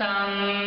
Some.